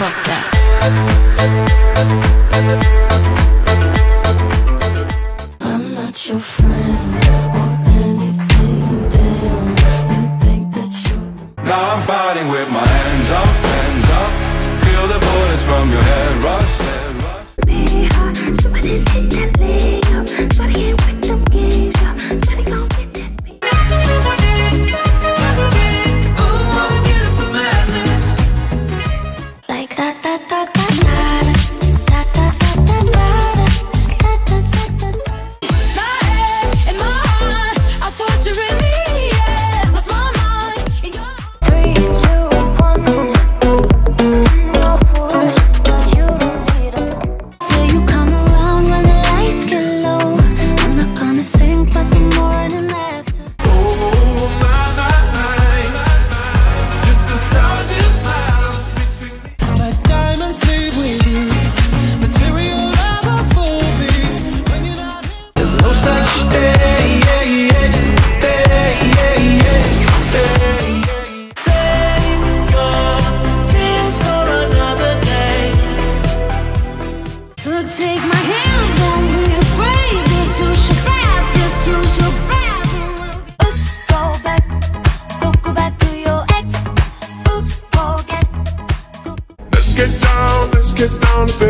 fuck that. I'm not your friend or anything, damn. You think that you're the. Now I'm fighting with. Get down, let's get down to business.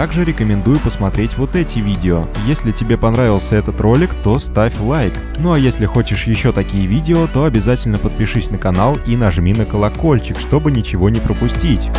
Также рекомендую посмотреть вот эти видео. Если тебе понравился этот ролик, то ставь лайк. Ну а если хочешь еще такие видео, то обязательно подпишись на канал и нажми на колокольчик, чтобы ничего не пропустить.